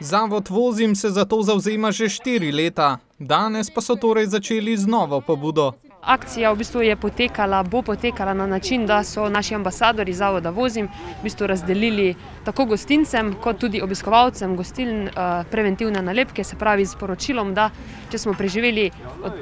Zavod Vozim se za to zauzema že štiri leta, danes pa so torej začeli z novo pobudo. Akcija v bistvu je potekala, bo potekala na način, da so naši ambasadori Zavoda Vozim v bistvu razdelili tako gostincem, kot tudi obiskovalcem gostiln preventivne nalepke, se pravi s poročilom, da če smo preživeli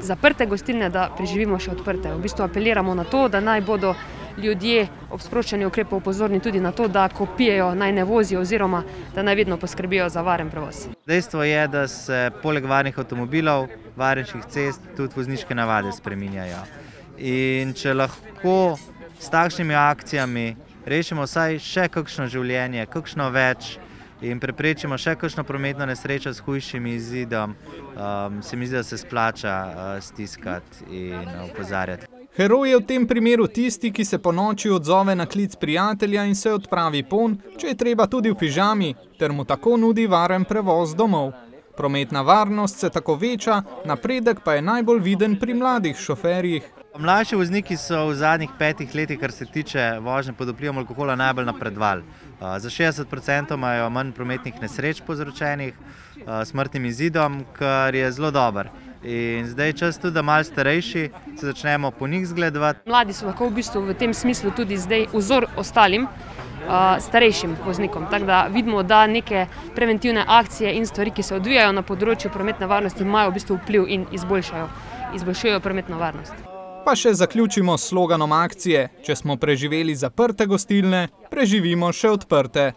zaprte gostilne, da preživimo še odprte. V bistvu apeliramo na to, da naj bodo ljudje ob sproščanju ukrepov pozorni tudi na to, da ko pijejo, naj ne vozijo oziroma da naj vedno poskrbijo za varen prevoz. Dejstvo je, da se poleg varnih avtomobilov, varnejših cest, tudi vozniške navade spreminjajo. In če lahko s takšnimi akcijami rešimo vsaj še kakšno življenje, kakšno več in preprečimo še kakšno prometno nesrečo s hujšim izidom, se mi zdi, da se splača stiskati in opozarjati. Heroj je v tem primeru tisti, ki se ponoči odzove na klic prijatelja in se odpravi ponj, če je treba tudi v pižami, ter mu tako nudi varen prevoz domov. Prometna varnost se tako veča, napredek pa je najbolj viden pri mladih šoferjih. Mlajši vozniki so v zadnjih petih letih, kar se tiče vožnje pod vplivom alkohola, najbolj napredovali. Za šestdeset procentov imajo manj prometnih nesreč povzročenih s smrtnim izidom, kar je zelo dobro. In zdaj je čas tudi, da malo starejši se začnemo po njih zgledovati. Mladi so lahko v bistvu v tem smislu tudi zdaj vzor ostalim starejšim voznikom, tako da vidimo, da neke preventivne akcije in stvari, ki se odvijajo na področju prometne varnosti, imajo v bistvu vpliv in izboljšajo, izboljšujejo prometno varnost. Pa še zaključimo s sloganom akcije: Če smo preživeli zaprte gostilne, preživimo še odprte.